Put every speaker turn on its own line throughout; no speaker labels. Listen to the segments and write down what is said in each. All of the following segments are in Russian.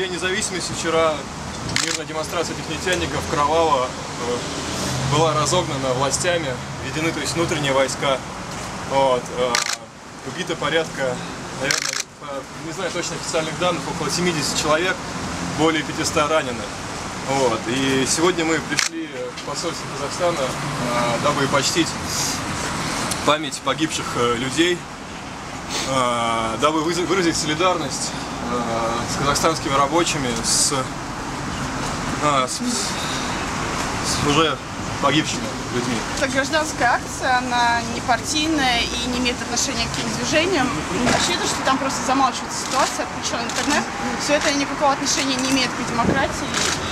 День независимости вчера мирная демонстрация этих нефтяников кроваво э, была разогнана властями, введены то есть внутренние войска. Вот, э, убито порядка, наверное, не знаю точно официальных данных, около 70 человек, более 500 ранены. Вот, и сегодня мы пришли в посольство Казахстана, э, дабы почтить память погибших людей, дабы выразить солидарность казахстанскими рабочими, с, э, с- с уже погибшими людьми.
Это гражданская акция, она не партийная и не имеет отношения к каким движениям. Очевидно, что там просто замалчивается ситуация, отключен интернет. Все это никакого отношения не имеет к демократии.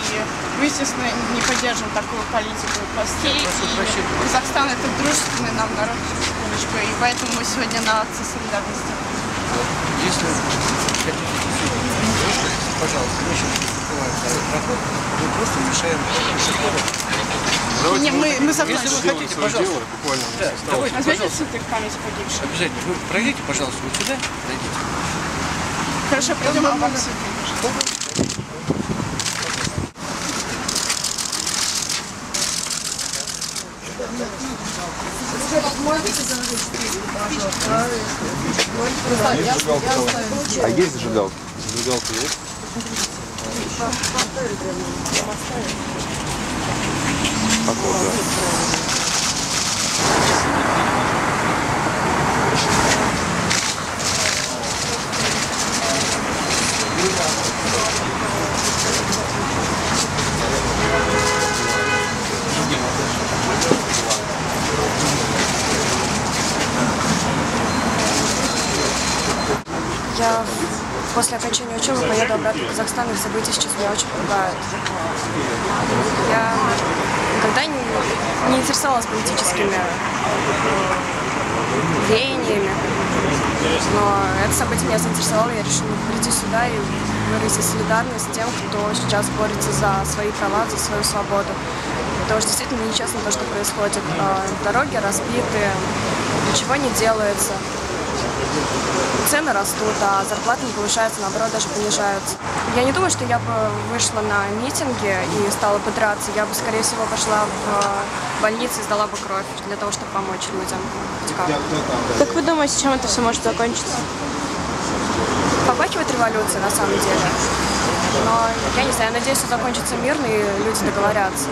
И мы, естественно, не поддерживаем такую политику властей. И Казахстан это дружественный нам народ, и поэтому мы сегодня на акции солидарности.
Если пожалуйста, мы сейчас закрываем второй проход, мы просто мешаем пешеходам.
Не, мы, мы за то,
Если вы хотите, пожалуйста.
дело, буквально.
Да, давайте, пожалуйста,
цветы в память погибших?
обязательно. Вы пройдите, пожалуйста, вот сюда, пройдите.
Хорошо, а вам цветы.
А есть зажигалки? Зажигалка есть? Походу, да.
Я после окончания учебы поеду обратно в Казахстан, их события сейчас меня очень пугают. Я никогда не, не интересовалась политическими э, веяниями, но это событие меня заинтересовало, я решила прийти сюда и выразить солидарность с тем, кто сейчас борется за свои права, за свою свободу. Потому что действительно нечестно то, что происходит. Э, Дороги разбиты, ничего не делается цены растут, а зарплаты не повышаются, наоборот, даже понижаются. Я не думаю, что я бы вышла на митинги и стала бы драться. Я бы, скорее всего, пошла в больницу и сдала бы кровь для того, чтобы помочь людям. как.
Как вы думаете, чем это все может закончиться?
Попахивает революция, на самом деле. Но я не знаю, я надеюсь, что закончится мирно и люди договорятся.